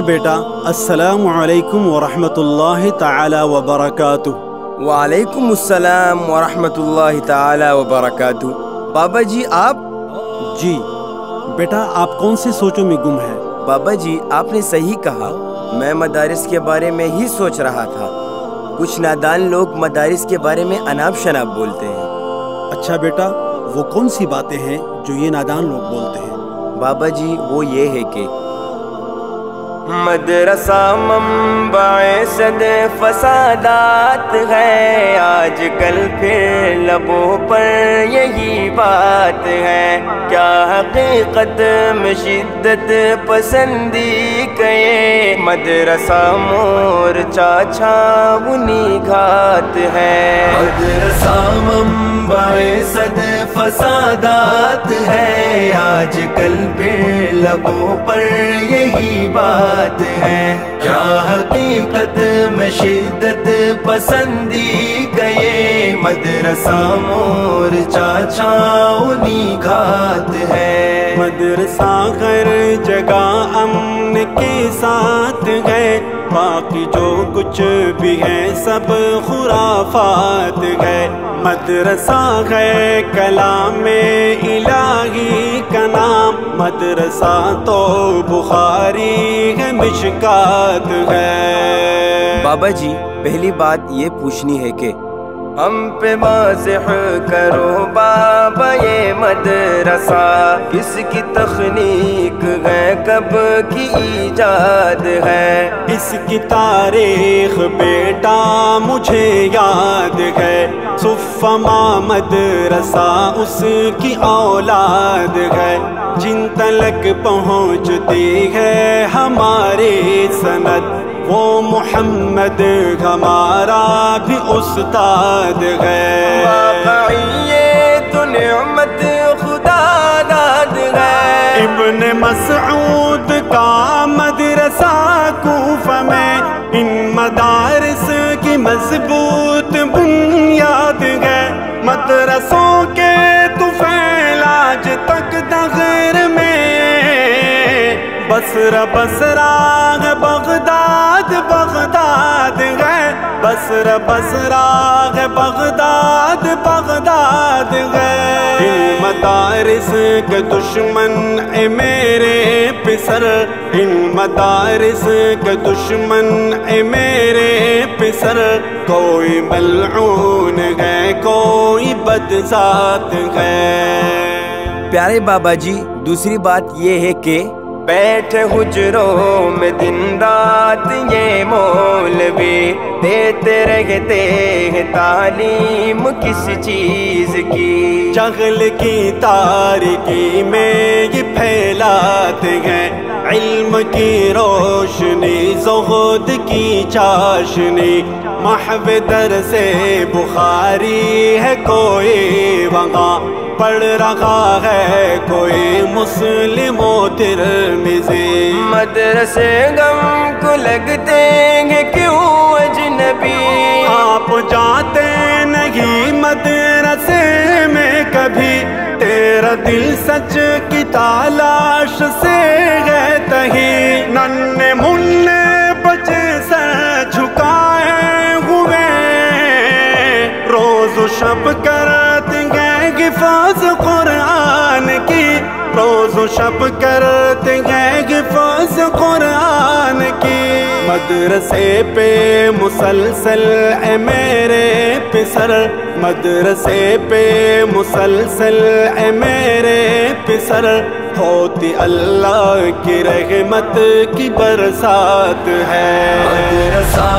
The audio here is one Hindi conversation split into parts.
अनजर बेटा। अस्सलाम वालेकुम वरहमतुल्लाहि ताला व वालेकुम अस्सलाम वरहमतुल्लाहि ताला व बाबा जी आप? जी। बेटा आप कौन से सोचों में गुम है? बाबा जी आपने सही कहा। मैं मदारिस के बारे में ही सोच रहा था। कुछ नादान लोग मदारिस के बारे में अनाप शनाप बोलते हैं। अच्छा बेटा वो कौन सी बातें हैं जो ये नादान लोग बोलते हैं? बाबा जी वो ये है कि मदरसा मम्बाए सद फसादात है। आजकल फिर लबों पर यही बात है। क्या हकीकत में शिद्दत पसंदी कहे मदरसा मोर चाचा उनी घात है। मदरसा मंबाए सद फसादात है। आजकल फिर लबों पर यही बात बात है। क्या हकीकत में शिद्दत पसंदी गए मदरसा मोर चाचा उन्हीं घात है। मदरसा हर जगह अमन के साथ है। बाकी जो कुछ भी है, सब खुराफात है। मदरसा है कलाम इलाही का नाम। मदरसा तो बुखारी है, मिशकात है। बाबा जी, पहली बात ये पूछनी है कि हम पे माजह करो बाबा ये मदरसा। किसकी तखनीक है, कब की ईजाद है? इसकी तारीख बेटा मुझे याद है। सुफ़मा मदरसा उसकी औलाद है। जिन तलक पहुँचती है हमारी सनत। वो मोहम्मद हमारा भी उस्ताद है। तो नियमत खुदा दाद है। इब्न मसऊद का मदरसा कूफ में इन मदारस की मज़बूत बुनियाद है। मदरसों के तुफैल आज तक दगर में। बसरा बसरा बगदाद बगदाद है, बसरा बसरा है, बगदाद बगदाद इन मदारिस के दुश्मन ए मेरे पिसर इन मदारिस के दुश्मन ए मेरे पिसर। कोई मलून है, कोई बदजात है। प्यारे बाबा जी, दूसरी बात ये है कि बैठ हुजरों में दिन रात ये मौलवी देते रहते हैं तालीम किस चीज़ की। जगल की तारीकी में ये फैलाते हैं। इल्म की रोशनी, जोहद की चाशनी। महबदर से बुखारी है कोई वहाँ पढ़ रहा है कोई मुस्लिम तिरमिजी। मदरसे गम को लगते हैं क्यों अजनबी? आप जाते नहीं मदरसे में कभी। तेरा दिल सच की तलाश से है तही। नन्ने शब करते हैं कुरान की। मदरसे पे मुसलसल ए मेरे पिसर। मदरसे पे मुसलसल ए मेरे पिसर। होती अल्लाह की रहमत की बरसात है। मदरसा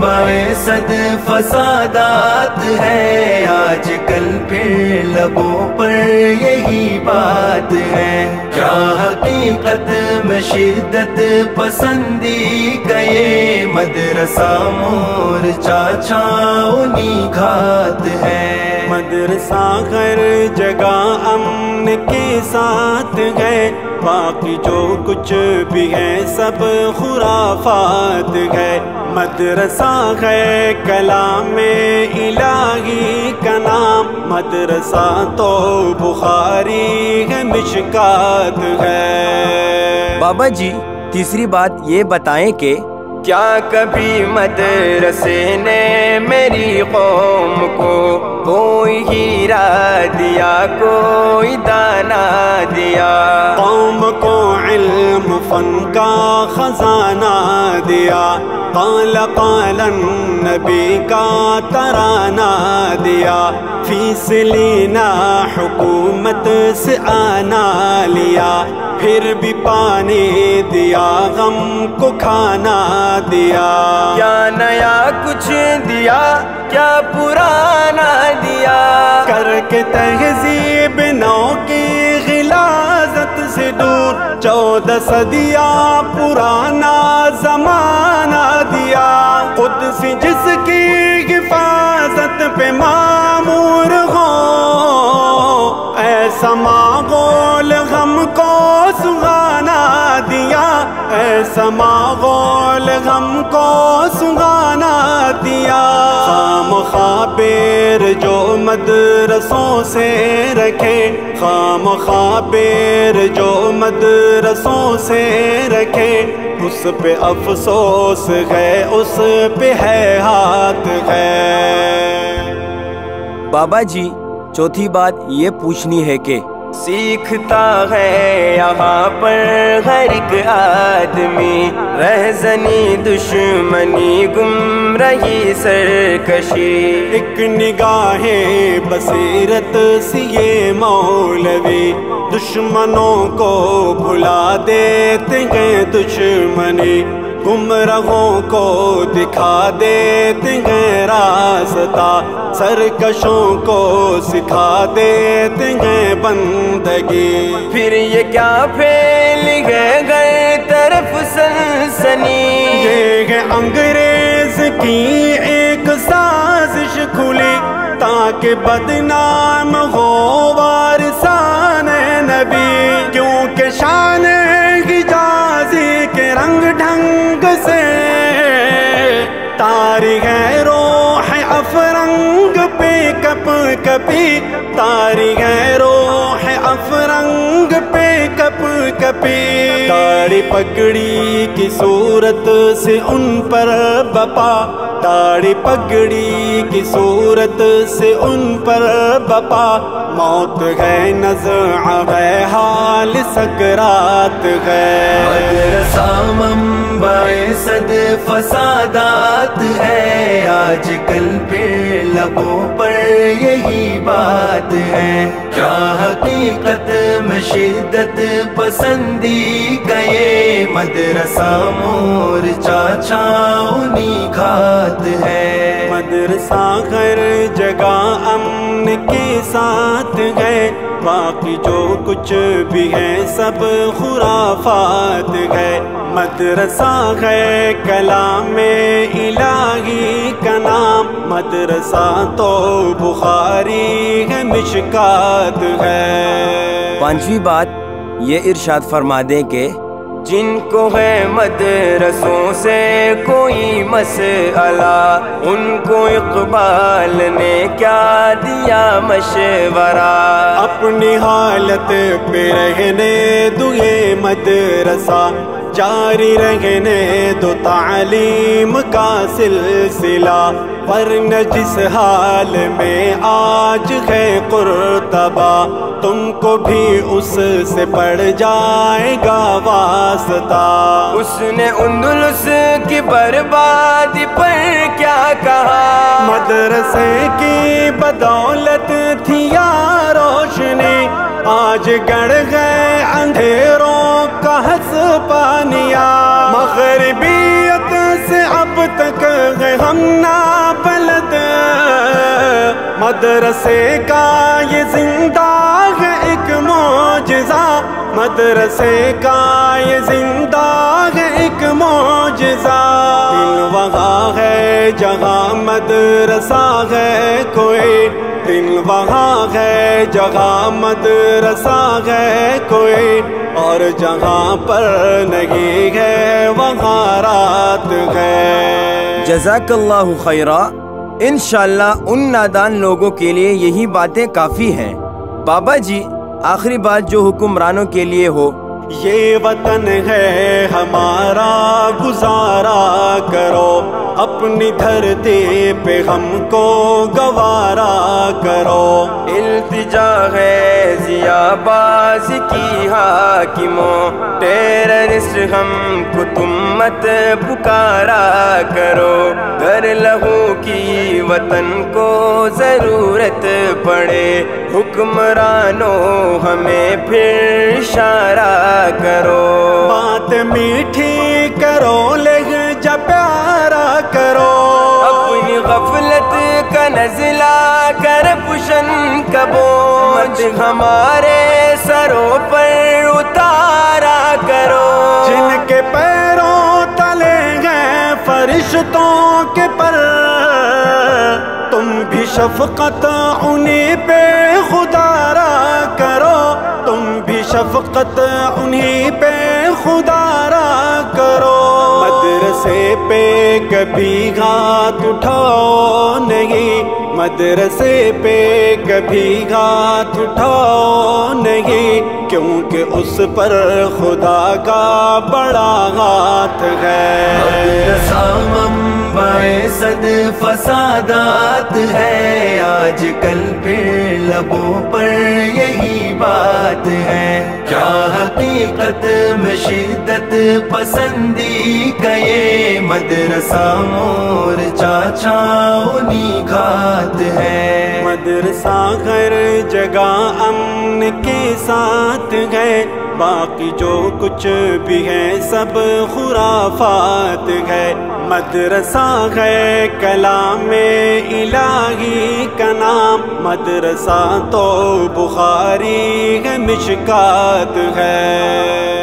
सद फसादात है। आजकल फिर लबों पर यही बात है। क्या हकीकत में शिद्दत पसंदी गए मदरसा मोर चाचा उन्हीं घात है। मदरसा हर जगह अमन के साथ है। बाकी जो कुछ भी है सब खुराफात है। मदरसा है कलाम इलाही का नाम। मदरसा तो बुखारी है मिशकात है। बाबा जी तीसरी बात ये बताएँ कि क्या कभी मदरसे ने मेरी कौम को कोई हीरा दिया कोई दाना दिया? इल्म का खजाना दिया। काल कालन नबी का तराना दिया। फ़ीस लेना हुकूमत से आना लिया। फिर भी पानी दिया गम को खाना दिया। क्या नया कुछ दिया क्या पुराना दिया? करके तहजीब नौ की से दूर। चौदह सदिया पुराना जमाना दिया। खुद से जिसकी हिफाजत पे मामूर हो। ऐसा मागोल ऐसा मागोल गम को सुगाना दिया। खाम खाबेर जो मदरसों से रखे। खाम खाबेर जो मदरसों से रखे। उस पे अफसोस है, उस पे है हाथ है। बाबा जी, चौथी बात ये पूछनी है कि सीखता है यहाँ पर हर एक आदमी। रहजनी दुश्मनी गुम रही सरकशी। एक निगाहे बसीरत सी ये मौलवी। दुश्मनों को भुला देते हैं दुश्मनी। गुमराहों को दिखा देते हैं रास्ता। सरकशों को सिखा देते हैं बंदगी। फिर ये क्या फैल गए गए तरफ़ सनसनी? ये है अंग्रेज़ की एक साजिश खुली ताकि बदनाम हो वारसान कप तारी है रोह अफरंग पे कप कपी। दाढ़ी पगड़ी की सूरत से उन पर बपा। दाढ़ी पगड़ी की सूरत से उन पर बपा। मौत है नज़र है हाल सकरात है मदरसा मंबाए सद फसादात है फिर लबों पर यही बात है। क्या हकीकत में शिद्दत पसंदी गए मदरसा मोर चाचा उन्हीं घात है। मदरसा हर जगह अमन के साथ है बाकी जो कुछ भी है, सब खुराफात है। मदरसा है कलाम इलाही का नाम। मदरसा तो बुखारी है, मिशकात है। पांचवी बात ये इरशाद फरमा दें कि जिनको है मदरसों से कोई मसला उनको इकबाल ने क्या दिया मशवरा? अपनी हालत पे रहने दुए मदरसा। जारी रहने दो तालीम का सिलसिला वरन जिस हाल में आज है कुरतबा तुमको भी उससे पड़ जाएगा वास्ता। उसने उंदुलस की बर्बादी पर क्या कहा? मदरसे की बदौलत थी या रोशनी आज गढ़ गए अंधेरों का हंस पानिया। मगरबियत से अब तक है हम ना बलद मदरसे का ये ज़िंदा है एक मोजजा। मदरसे का ये ज़िंदा है एक दिल वहाँ है, जहाँ मदरसा है कोई। दिल वहाँ है जहाँ मदरसा है, कोई और जहाँ पर नहीं है, वहाँ रात है। जजाकल्लाहु खैरा इनशाला उन नादान लोगों के लिए यही बातें काफ़ी हैं। बाबा जी, आखिरी बात जो हुक्मरानों के लिए हो ये वतन है हमारा, गुजारा करो। अपनी धरती पे हमको गवारा करो। इल्तिजा है जियाबाज की हाकिमों। टेररिस्ट हमको तुम मत पुकारा करो। घर लहू की वतन को ज़रूरत पड़े। हुक्मरानों हमें फिर इशारा करो। बात मीठी करो लहजा प्यारा करो। अपनी गफलत का नजला कर पुशन कबो। मत हमारे सरों पर उतारा करो। जिनके पैरों तले गए फरिश्तों के पर शफकत उन्हीं पे खुदारा करो। तुम भी शफकत उन्हीं पे खुदारा करो। मदरसे पे कभी घात उठाओ नहीं। मदरसे पे कभी घात उठाओ नहीं। क्योंकि उस पर खुदा का बड़ा हाथ है। सद फसादात है। आज कल फिर लबों पर यही बात है। क्या हकीकत में शिद्दत पसंदी ये मदरसा मोर चाचा उन्हीं घात है। मदरसा हर जगह अमन के साथ है। बाकी जो कुछ भी है, सब खुराफात है। मदरसा है, कलाम इलाही का नाम। मदरसा तो बुखारी है, मिशकात है।